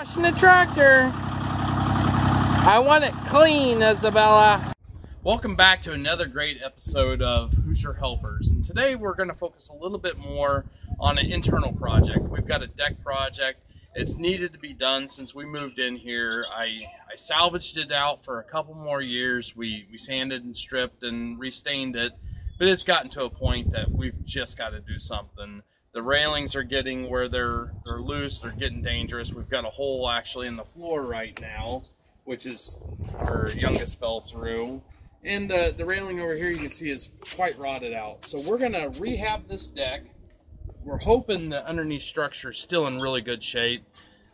Washing the tractor. I want it clean, Isabella. Welcome back to another great episode of Huser Helpers. And today we're going to focus a little bit more on an internal project. We've got a deck project. It's needed to be done since we moved in here. I, I salvaged it out for a couple more years. We, we sanded and stripped and restained it, but it's gotten to a point that we've just got to do something the railings are getting where they're they're loose they're getting dangerous. We've got a hole actually in the floor right now which is our youngest fell through. And the the railing over here you can see is quite rotted out. So we're gonna rehab this deck. We're hoping the underneath structure is still in really good shape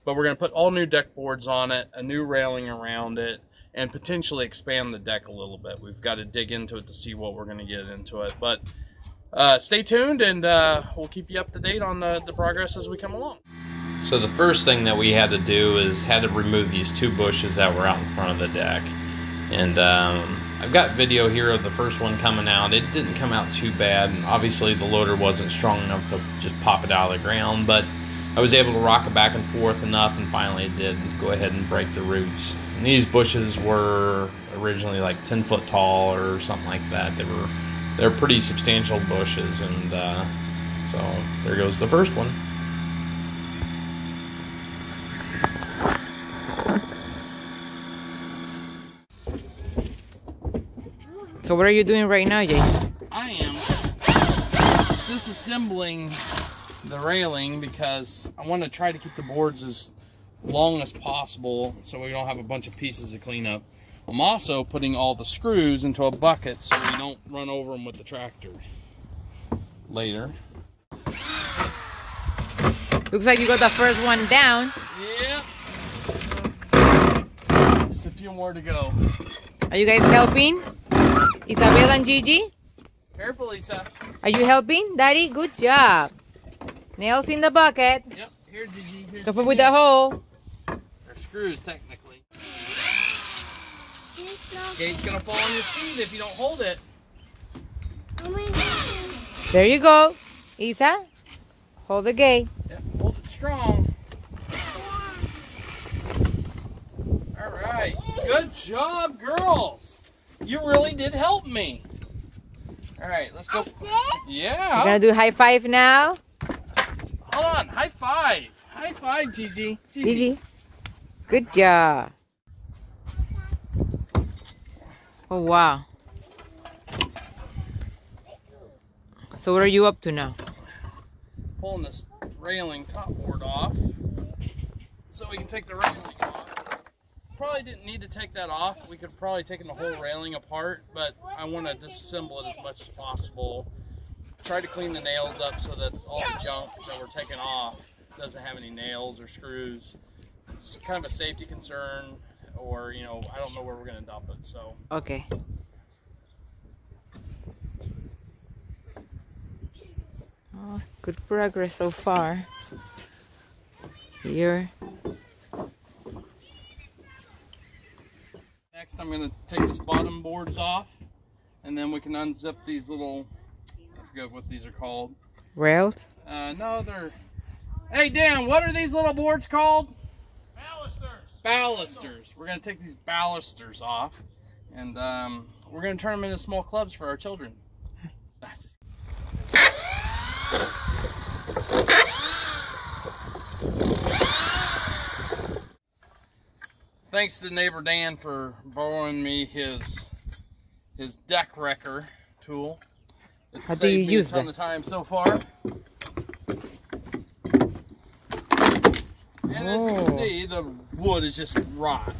but we're gonna put all new deck boards on it a new railing around it and potentially expand the deck a little bit. We've got to dig into it to see what we're going to get into it but uh, stay tuned and uh, we'll keep you up to date on the, the progress as we come along. So the first thing that we had to do is had to remove these two bushes that were out in front of the deck. And um, I've got video here of the first one coming out. It didn't come out too bad, and obviously the loader wasn't strong enough to just pop it out of the ground, but I was able to rock it back and forth enough, and finally it did go ahead and break the roots. And these bushes were originally like 10 foot tall or something like that. They were they're pretty substantial bushes, and uh, so there goes the first one. So what are you doing right now, Jason? I am disassembling the railing because I want to try to keep the boards as long as possible so we don't have a bunch of pieces to clean up. I'm also putting all the screws into a bucket so we don't run over them with the tractor later. Looks like you got the first one down. Yep. Just a few more to go. Are you guys helping? Isabel and Gigi? Careful, Lisa. Are you helping? Daddy, good job. Nails in the bucket. Yep. Here, Gigi. Here's Careful with the hole. They're screws, technically. Gate's gonna fall on your feet if you don't hold it. Oh my god. There you go. Isa, hold the gate. Yep, hold it strong. All right, good job, girls. You really did help me. All right, let's go. Yeah. You're gonna do high five now. Hold on, high five. High five, Gigi. Gigi, good job. Oh wow. So what are you up to now? Pulling this railing top board off so we can take the railing off. Probably didn't need to take that off. We could probably taken the whole railing apart, but I want to disassemble it as much as possible. Try to clean the nails up so that all the junk that we're taking off doesn't have any nails or screws. It's kind of a safety concern, or you know, I don't know where we're gonna dump it. So Okay. Oh, good progress so far. Here. next, I'm gonna take this bottom boards off, and then we can unzip these little. I forget what these are called. Rails. Uh, no, they're. Hey, Dan, what are these little boards called? Balusters. Balusters. We're gonna take these balusters off, and um, we're gonna turn them into small clubs for our children. Thanks to neighbor Dan for borrowing me his his deck wrecker tool. It's How do saved you me use a ton that? of time so far. As you can Oh. see, the wood is just rot.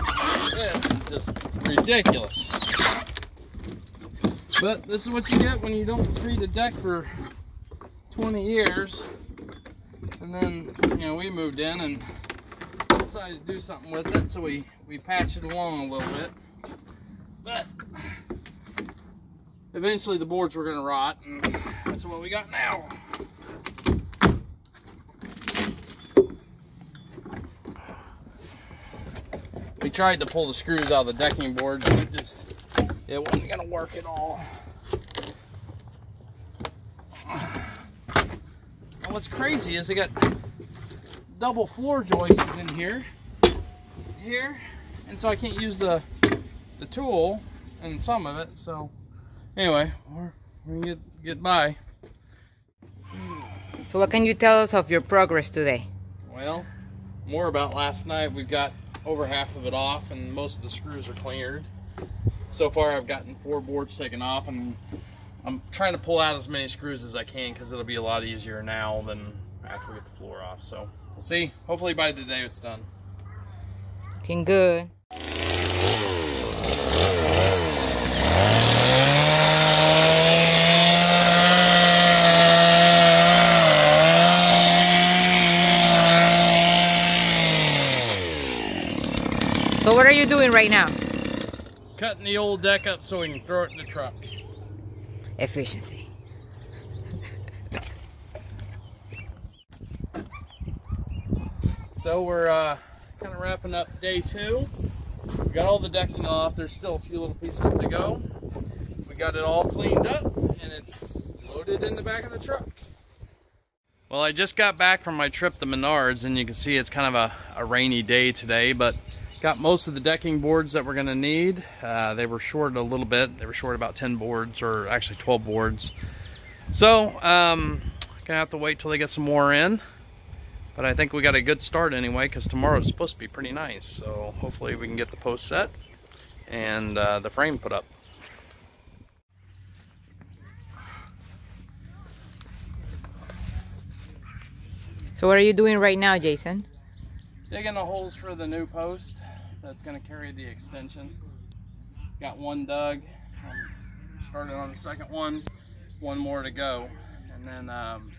This is just ridiculous. But this is what you get when you don't treat a deck for 20 years. And then, you know, we moved in and decided to do something with it, so we, we patched it along a little bit. But eventually the boards were gonna rot, and that's what we got now. We tried to pull the screws out of the decking boards, and it just, it wasn't gonna work at all. And what's crazy is they got double floor joists in here. here, and so I can't use the the tool and some of it. So anyway, we're we're gonna get get by. So what can you tell us of your progress today? Well, more about last night. We've got over half of it off, and most of the screws are cleared. So far, I've gotten four boards taken off, and I'm trying to pull out as many screws as I can because it'll be a lot easier now than after we get the floor off. So we'll see. Hopefully by today it's done. Looking good. So what are you doing right now? Cutting the old deck up so we can throw it in the truck. Efficiency. So we're uh, kind of wrapping up day two. We got all the decking off. There's still a few little pieces to go. We got it all cleaned up and it's loaded in the back of the truck. Well, I just got back from my trip to Menards and you can see it's kind of a, a rainy day today, but got most of the decking boards that we're gonna need. Uh, they were short a little bit. They were short about 10 boards or actually 12 boards. So, um, gonna have to wait till they get some more in. But I think we got a good start anyway because tomorrow is supposed to be pretty nice. So hopefully we can get the post set and uh, the frame put up. So what are you doing right now, Jason? Digging the holes for the new post that's going to carry the extension. Got one dug. Um, started on the second one. One more to go. And then um,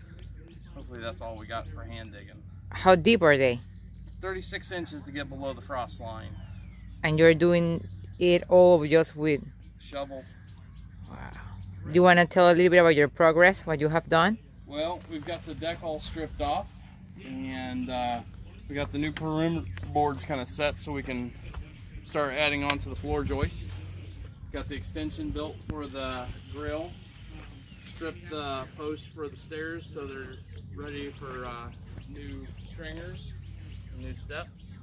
hopefully that's all we got for hand digging. How deep are they? 36 inches to get below the frost line. And you're doing it all just with Shovel. Wow. Do you want to tell a little bit about your progress, what you have done? Well, we've got the deck all stripped off and uh, we got the new perimeter boards kind of set so we can start adding on to the floor joists. Got the extension built for the grill. Stripped the post for the stairs so they're ready for uh, new stringers, new steps.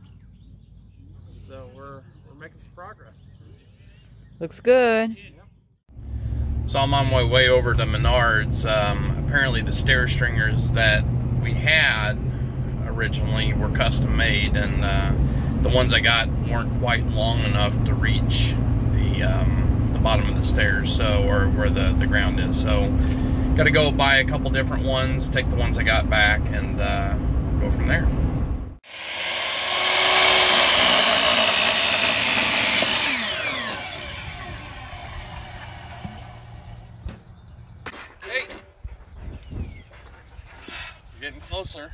So we're, we're making some progress. Looks good. So I'm on my way over to Menards. Um, apparently the stair stringers that we had originally were custom made and uh, the ones I got weren't quite long enough to reach the, um, the bottom of the stairs so or where the, the ground is. So got to go buy a couple different ones, take the ones I got back and uh, go from there. Okay. We're getting closer.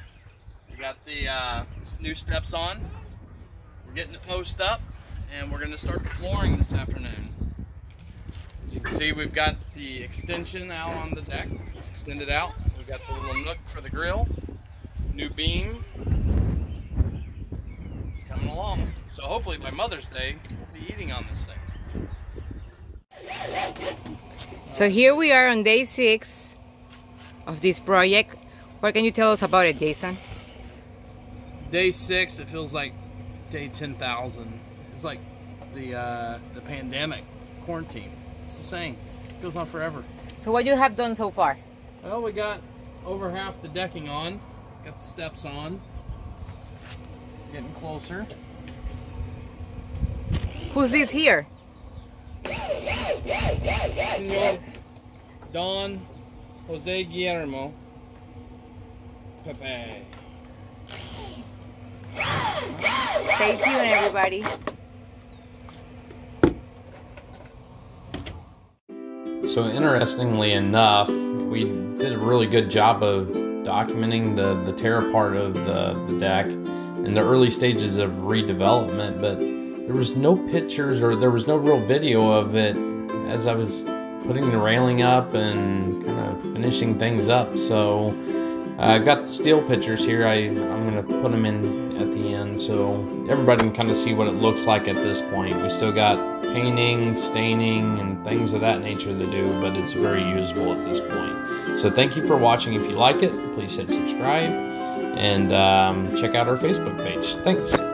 We got the uh, new steps on. We're getting the post up and we're gonna start the flooring this afternoon. As you can see, we've got the extension out on the deck. It's extended out. We've got the little nook for the grill, new beam. It's coming along. So hopefully by Mother's Day, we'll be eating on this thing. So here we are on day six of this project. What can you tell us about it, Jason? Day six, it feels like day 10,000. It's like the uh, the pandemic, quarantine. It's the same. It goes on forever. So what you have done so far? Well, we got over half the decking on. Got the steps on. Getting closer. Who's this here? Senor Don Jose Guillermo Pepe. Stay tuned, everybody. So interestingly enough, we did a really good job of documenting the, the tear apart of the, the deck in the early stages of redevelopment, but there was no pictures or there was no real video of it as I was putting the railing up and kind of finishing things up. So I've got the steel pictures here. I, I'm going to put them in at the end so everybody can kind of see what it looks like at this point. We still got painting, staining, and things of that nature to do, but it's very usable at this point. So thank you for watching. If you like it, please hit subscribe and um, check out our Facebook page. Thanks.